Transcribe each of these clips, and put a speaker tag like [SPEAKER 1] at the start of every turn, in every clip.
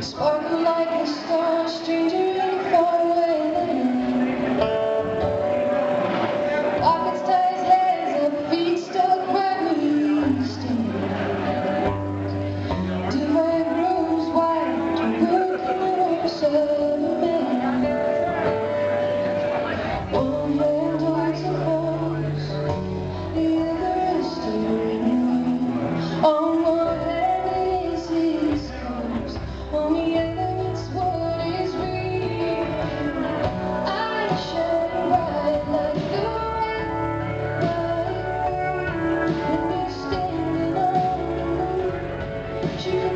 [SPEAKER 1] Sparkle like a star, stranger. Thank you.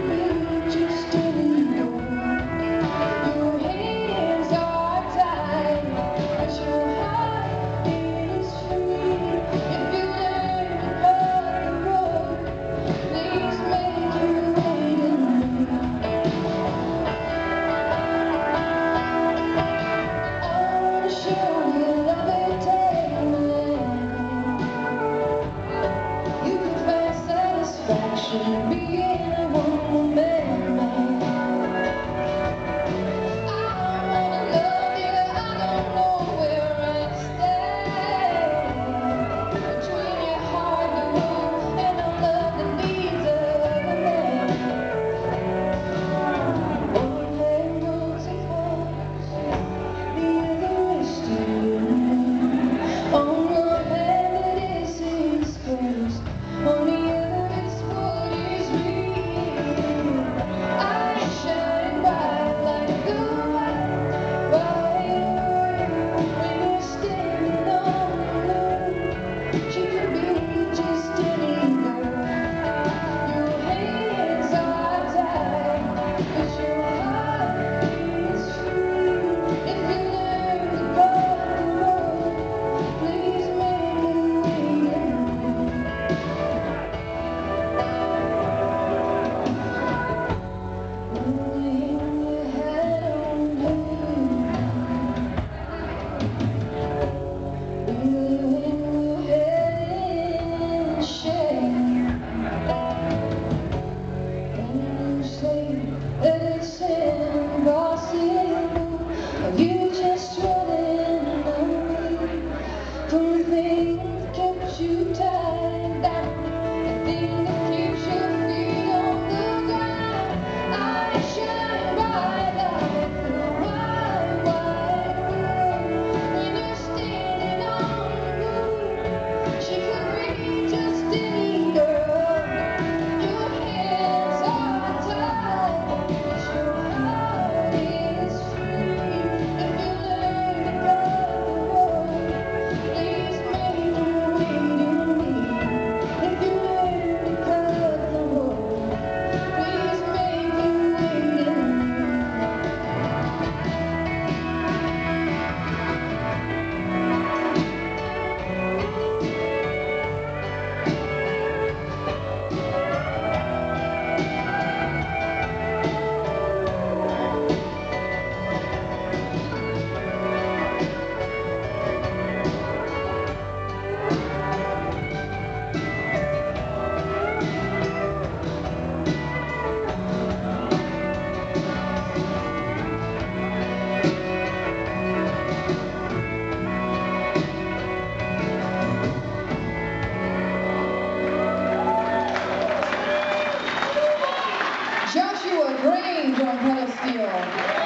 [SPEAKER 1] Angel and.